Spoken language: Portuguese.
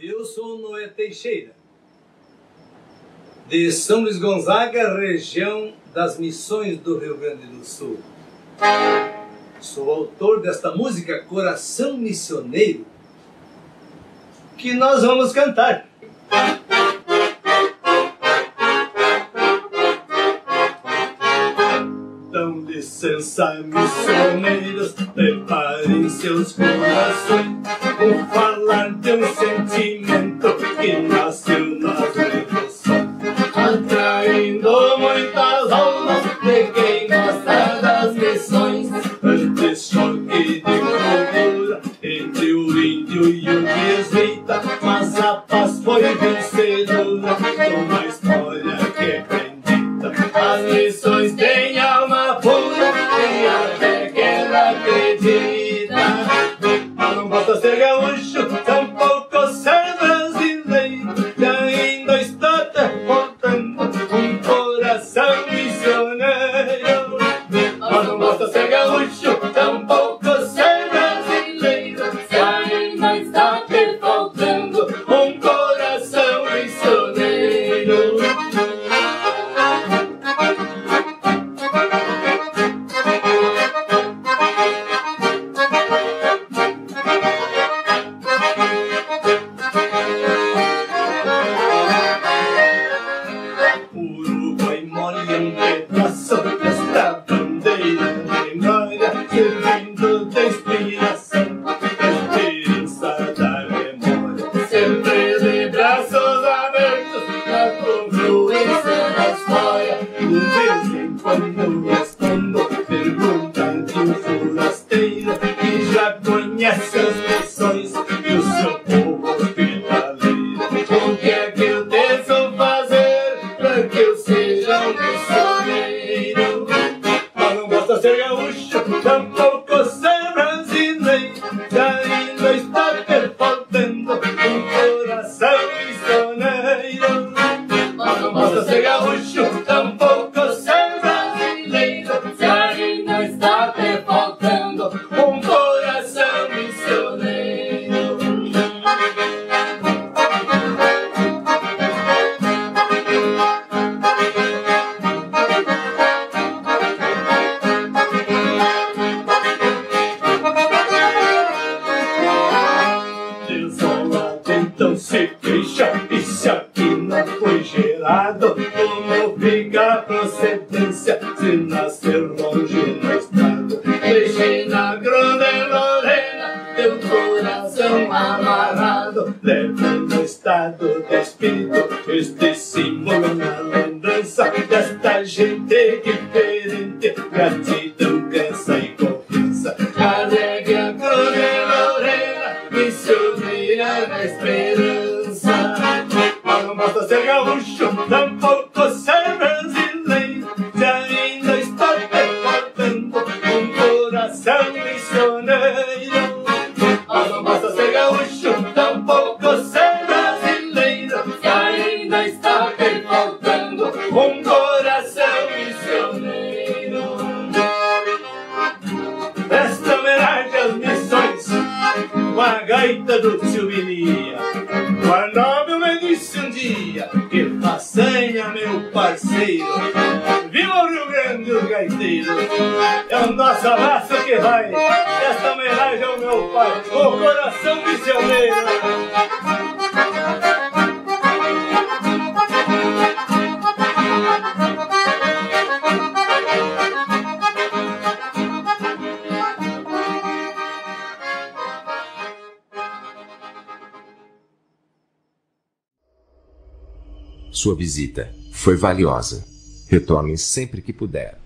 Eu sou Noé Teixeira, de São Luís Gonzaga, região das Missões do Rio Grande do Sul. Sou autor desta música Coração Missioneiro, que nós vamos cantar. Dão licença, missioneiros, preparem seus corações, vou falar de um sentimento que nasceu nas revoluções, atraindo muitas almas de quem gosta das missões. Antes choque de cultura entre o índio e o jesuíta, mas a paz foi vencedora, uma história que é bendita. As missões não basta ser gaúcho, tampouco ser brasileiro. E ainda está faltando um coração missioneiro. Ser gaúcho, longe no estado Regina Grande Lorena Teu coração amarrado Leve no estado de espírito. Este símbolo na lembrança Desta gente diferente. Gratidão, crença e confiança. Alegre a Grande Lorena Missioneira da esperança. Mas não basta ser gaúcho Tampouco Mas não basta ser gaúcho Tampouco ser brasileiro Se ainda está te faltando Um coração missioneiro Esta homenagem às missões com a gaita do tio Bilia. O Arnóbio me disse um dia que façanha, meu parceiro. Viva o Rio Grande, os gaiteiros. É o nosso abraço que vai. Esta homenagem ao meu pai, o coração missioneiro. Sua visita foi valiosa. Retorne sempre que puder.